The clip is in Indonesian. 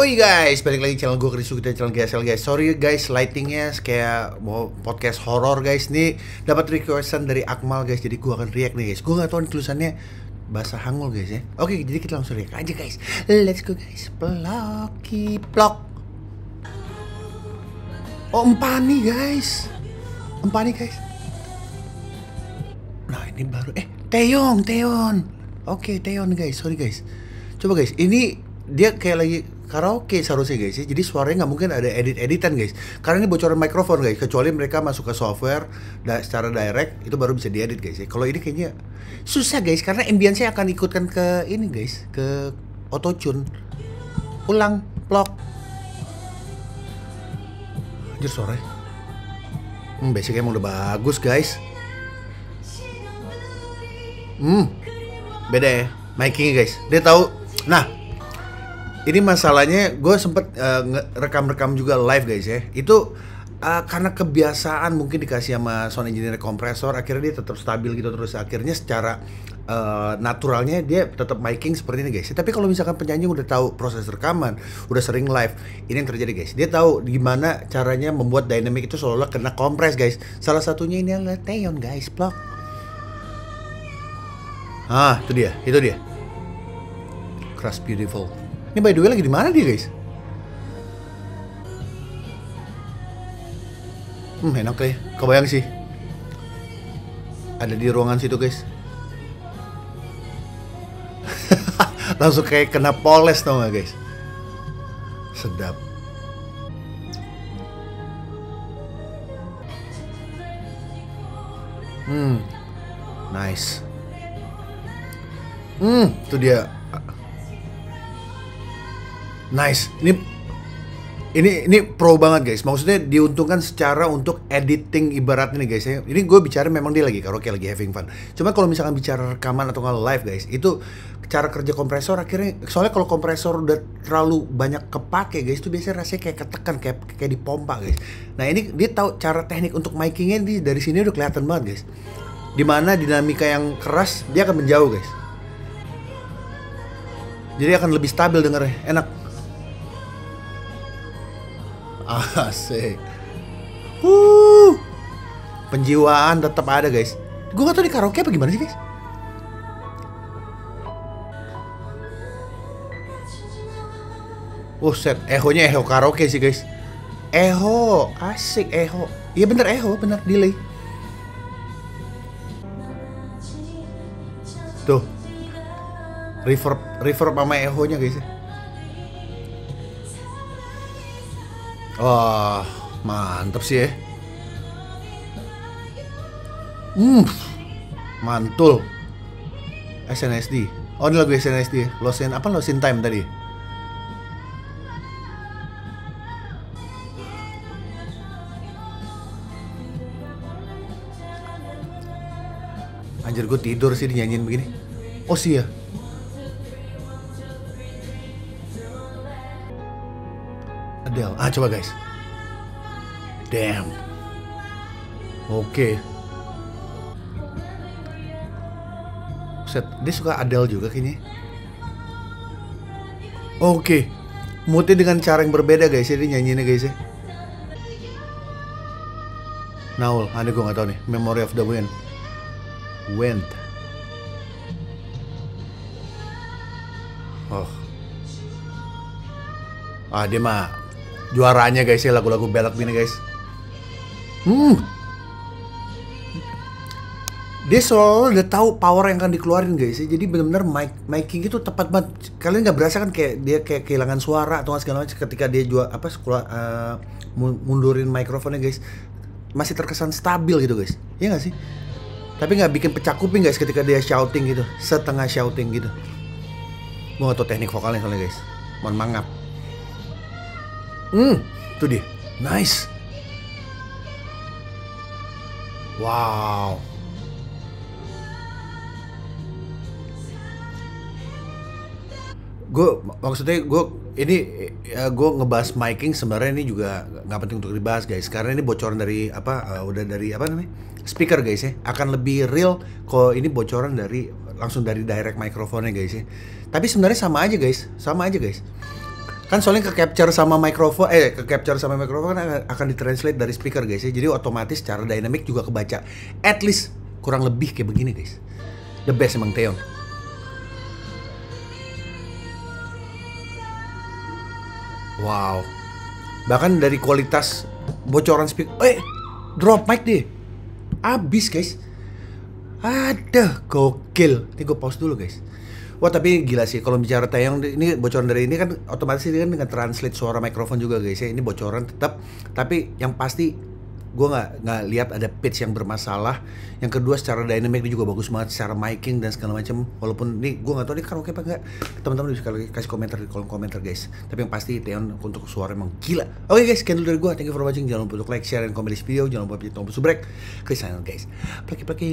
Yoi guys, balik lagi channel gue Krisu kita channel GSL guys. Sorry guys, lightingnya kayak mau podcast horror guys. Nih dapat requestan dari Akmal guys, jadi gue akan react nih guys. Gue nggak tahu tulisannya bahasa Hangul guys ya. Oke, jadi kita langsung react aja guys. Let's go guys. Ploki plok. Oh empani guys, empani guys. Nah ini baru eh Teon, Teon. Oke Teon guys, sorry guys. Coba guys, ini dia kayak lagi karaoke seharusnya guys ya. Jadi suaranya nggak mungkin ada edit-editan guys. Karena ini bocoran mikrofon guys. Kecuali mereka masuk ke software da secara direct itu baru bisa diedit guys ya. Kalau ini kayaknya susah guys karena ambience akan ikutkan ke ini guys, ke auto tune. Ulang, plok. Anjir suara. Hmm, basicnya emang udah bagus guys. Hmm, beda ya makingnya guys. Dia tahu. Nah, ini masalahnya gue sempet uh, rekam-rekam juga live guys ya. Itu uh, karena kebiasaan mungkin dikasih sama sound engineer kompresor, akhirnya dia tetap stabil gitu terus. Akhirnya secara uh, naturalnya dia tetap miking seperti ini guys. Tapi kalau misalkan penyanyi udah tahu proses rekaman, udah sering live, ini yang terjadi guys. Dia tahu gimana caranya membuat dynamic itu seolah kena kompres guys. Salah satunya ini adalah Teon guys, plok. Ah, itu dia, itu dia. Crush Beautiful. Ini by the way lagi di mana dia, guys? Hmm, enak deh. Kebayang sih. Ada di ruangan situ, guys. Langsung kayak kena poles tau gak, guys? Sedap. Hmm, nice. Hmm, itu dia. Nice. Ini ini ini pro banget guys. Maksudnya diuntungkan secara untuk editing ibaratnya nih guys ya. Ini gue bicara memang dia lagi karaoke lagi having fun. Cuma kalau misalkan bicara rekaman atau nggak live guys, itu cara kerja kompresor akhirnya soalnya kalau kompresor udah terlalu banyak kepake guys itu biasanya rasanya kayak ketekan kayak kayak dipompa guys. Nah ini dia tahu cara teknik untuk micingnya di dari sini udah kelihatan banget guys. Di mana dinamika yang keras dia akan menjauh guys. Jadi akan lebih stabil dengernya, enak. Asik. Uh. Penjiwaan tetap ada, guys. Gue gak tau di karaoke apa gimana sih, guys? Oh set, ehonya eho karaoke sih guys. Eho, asik eho. Iya bener eho, bener delay. Tuh, reverb reverb sama echo-nya guys ya. Wah, mantep sih ya. Hmm, mantul. SNSD. Oh ini lagu SNSD. Lost in apa Lost in Time tadi? Anjir gue tidur sih dinyanyiin begini. Oh sih ya. Adele. Ah coba guys. Damn. Oke. Okay. Set, dia suka Adele juga kayaknya. Oke. Okay. Moodnya dengan cara yang berbeda guys ya, dia nyanyinya guys ya. Naul, ada gue gak tau nih. Memory of the Wind. Wind. Oh. Ah dia mah juaranya guys ya lagu-lagu belak gini guys. Hmm. Dia selalu udah tahu power yang akan dikeluarin guys ya. Jadi benar-benar mic miking itu tepat banget. Kalian nggak berasa kan kayak dia kayak kehilangan suara atau segala macam ketika dia jual apa sekolah uh, mundurin mikrofonnya guys. Masih terkesan stabil gitu guys. Iya nggak sih? Tapi nggak bikin pecah kuping guys ketika dia shouting gitu, setengah shouting gitu. Gue gak tau teknik vokalnya soalnya guys. Mohon mangap. Hmm, itu dia. Nice. Wow. Gue maksudnya gue ini ya gue ngebahas miking sebenarnya ini juga nggak penting untuk dibahas guys karena ini bocoran dari apa uh, udah dari apa namanya speaker guys ya akan lebih real kalau ini bocoran dari langsung dari direct mikrofonnya guys ya tapi sebenarnya sama aja guys sama aja guys kan soalnya ke capture sama mikrofon eh ke capture sama mikrofon kan akan ditranslate dari speaker guys ya. Jadi otomatis secara dynamic juga kebaca. At least kurang lebih kayak begini guys. The best emang Teon wow. Bahkan dari kualitas bocoran speaker eh drop mic deh. Abis guys. Ada gokil. Ini gue pause dulu guys Wah tapi gila sih kalau bicara tayang ini bocoran dari ini kan otomatis ini kan dengan translate suara mikrofon juga guys ya. Ini bocoran tetap tapi yang pasti gue nggak nggak lihat ada pitch yang bermasalah. Yang kedua secara dynamic ini juga bagus banget secara miking dan segala macam walaupun ini gue nggak tahu ini karaoke apa enggak teman-teman bisa kasih komentar di kolom komentar guys. Tapi yang pasti Teon untuk suara emang gila. Oke okay, guys sekian dulu dari gue thank you for watching. Jangan lupa untuk like share dan komen di video. Jangan lupa untuk tombol subscribe channel guys. Plaki plaki